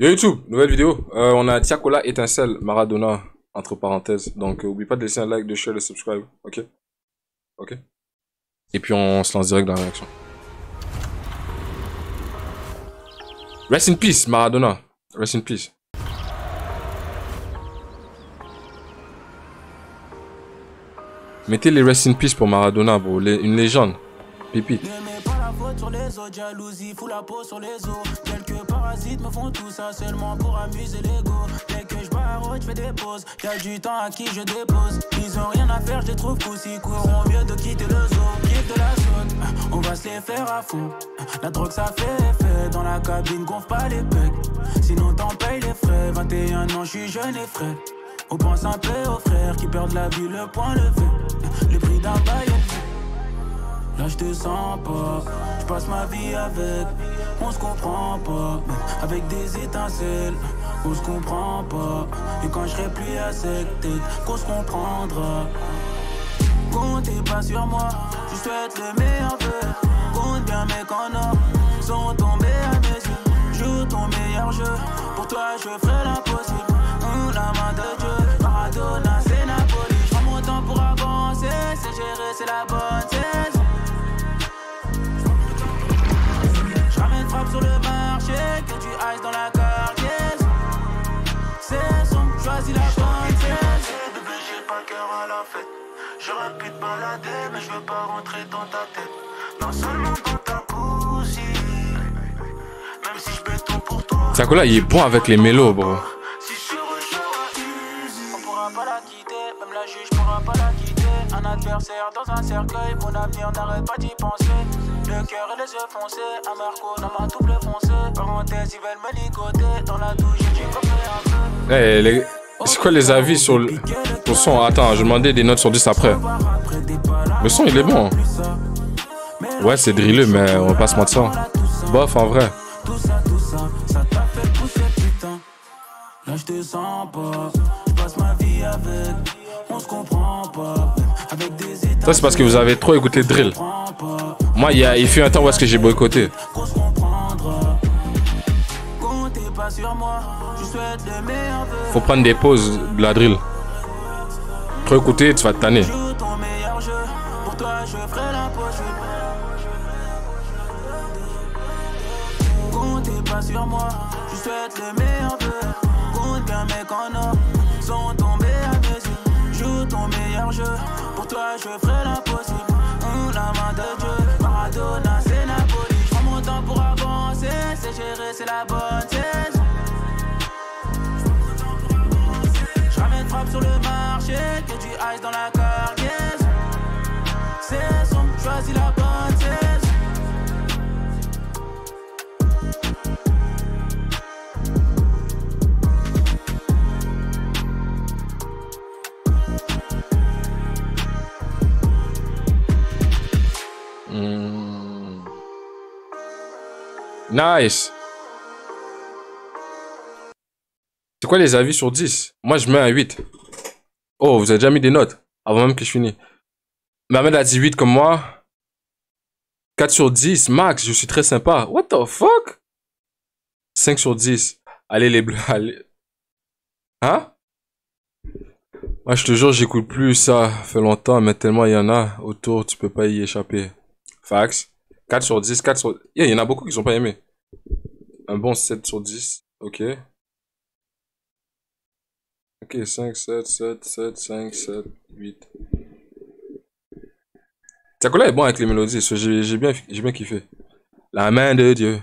Yo YouTube, nouvelle vidéo. Euh, on a Tiakola étincelle Maradona entre parenthèses. Donc euh, oublie pas de laisser un like, de share, de subscribe. Ok? Ok? Et puis on se lance direct dans la réaction. Rest in peace Maradona. Rest in peace. Mettez les rest in peace pour Maradona, bro. Une légende. Ne mets pas la faute sur les autres, jalousie fout la peau sur les os. Quelques parasites me font tout ça seulement pour amuser l'ego. Dès que je barre, je fais des pauses. Y'a du temps à qui je dépose. Ils ont rien à faire, je les trouve coussi. Courront mieux de quitter le zoo. Quitte la zone, on va se les faire à fond. La drogue ça fait effet. Dans la cabine, gonfle pas les pecs. Sinon t'en payes les frais. 21 ans, je suis jeune et frais. On pense un peu aux frères qui perdent la vue, le point levé. Le prix d'un bail. Là je te sens pas, je passe ma vie avec, on se comprend pas, avec des étincelles, on se comprend pas, et quand je serai plus à cette tête, qu'on se comprendra. Comptez pas sur moi, je souhaite le meilleur vœu, compte bien mes canons, sont tombés à mes yeux, joue ton meilleur jeu, pour toi je ferai l'impossible, Hum, la main de Dieu, Maradona c'est Napoli, je prends mon temps pour avancer, c'est gérer, c'est la bonne ailles dans la cargaison. Saison, choisis la bonne saison. Bébé, j'ai pas cœur à la fête. J'aurais pu te balader, mais je veux pas rentrer dans ta tête. Non seulement dans ta cousine. Même si je béton pour toi. Tiakola, il est bon avec les mélos, bro. Adversaire dans un cercueil, mon avenir n'arrête pas d'y penser. Le cœur et les yeux foncés, un Marco dans ma double foncée. Parenthèse, ils veulent me ligoter. Dans la douche, j'ai couper un peu. Eh, les... c'est quoi les avis sur le, son? Attends, je demandais des notes sur 10 après. Le son, il est bon. ça. Ouais, c'est drilleux, mais on va pas se mentir. Bof, en vrai. Là je te sens pas, je passe ma vie avec, on se comprend pas. Ça, c'est parce que vous avez trop écouté drill. Moi, il, y a, il fut un temps où est-ce que j'ai boycotté. Faut prendre des pauses de la drill. Trop écouter, tu vas te tanner. Je ferai l'impossible. Comptez pas sur moi, je souhaite le meilleur vœu. Compte bien mes canons, sont tombés à mes yeux. Joue ton meilleur jeu, pour toi je ferai l'impossible. La main de Dieu, Maradona c'est Napoli. Je prends mon temps pour avancer, c'est gérer, c'est la bonne saison. Je ramène frappe sur le marché, que tu ailles dans la cargaison. Nice. C'est quoi les avis sur 10 Moi, je mets un 8. Oh, vous avez déjà mis des notes avant même que je finisse. Mohamed a dit 8 comme moi. 4 sur 10. Max, je suis très sympa. What the fuck? 5 sur 10. Allez, les bleus, allez. Hein? Moi, je te jure, j'écoute plus ça. Fait longtemps, mais tellement il y en a autour, tu peux pas y échapper. Fax. 4 sur 10, 4 sur... Yeah, il y en a beaucoup qui sont pas aimés. Un bon 7 sur 10. Ok. Ok, 5, 7, 7, 7, 5, 7, 8. Tiakola est bon avec les mélodies, j'ai bien kiffé. La main de Dieu.